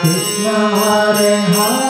Krishna Hare Hare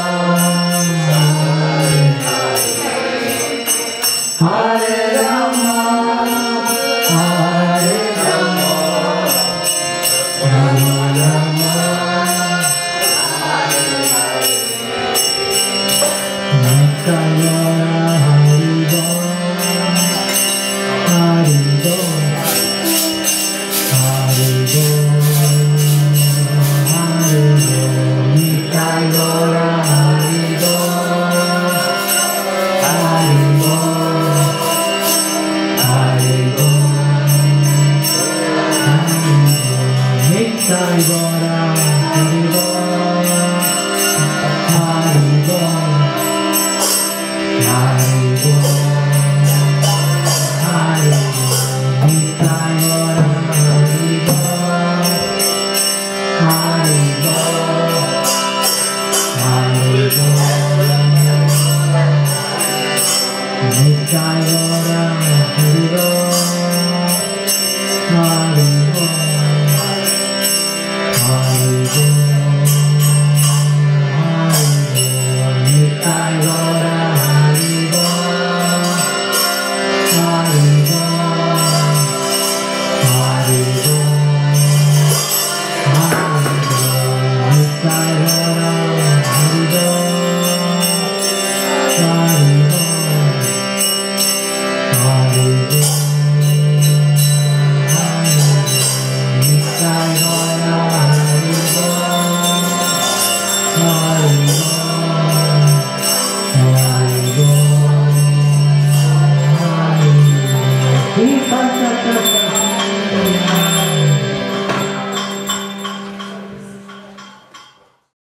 기다려라 불러 Green